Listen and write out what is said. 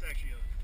It's actually a